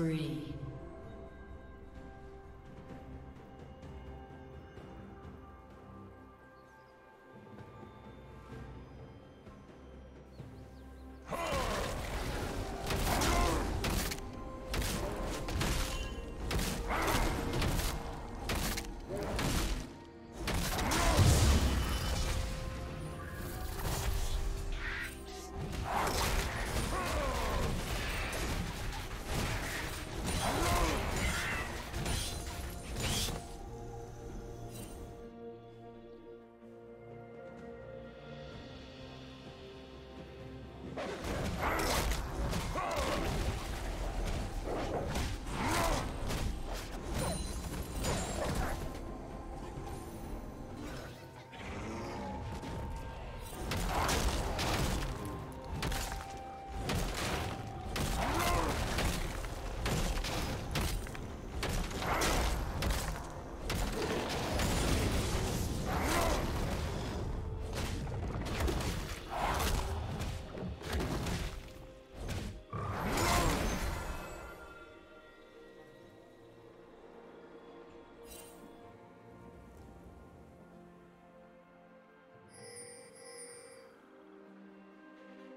Spree.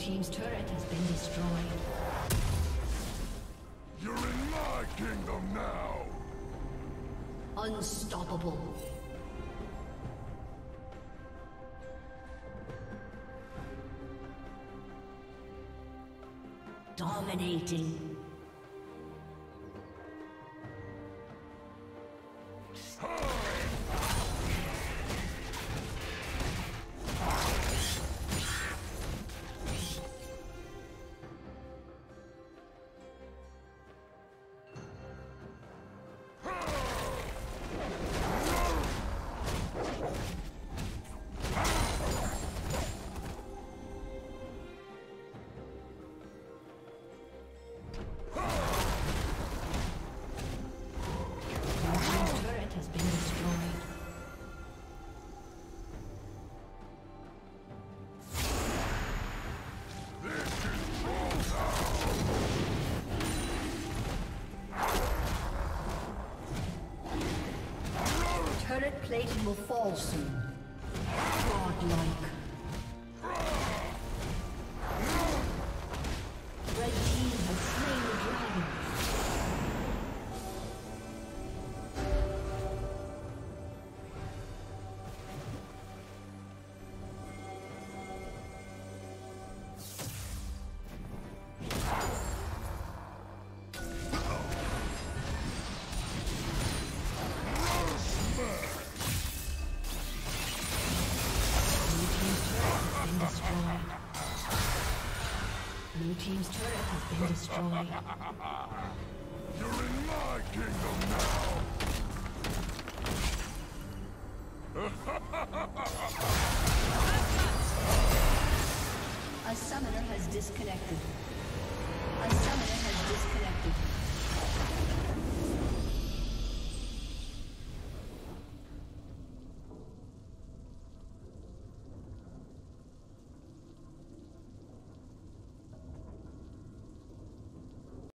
Team's turret has been destroyed. You're in my kingdom now! Unstoppable. Dominating. Turret plating will fall soon. Godlike. Been destroyed. You're in my kingdom now! A summoner has disconnected.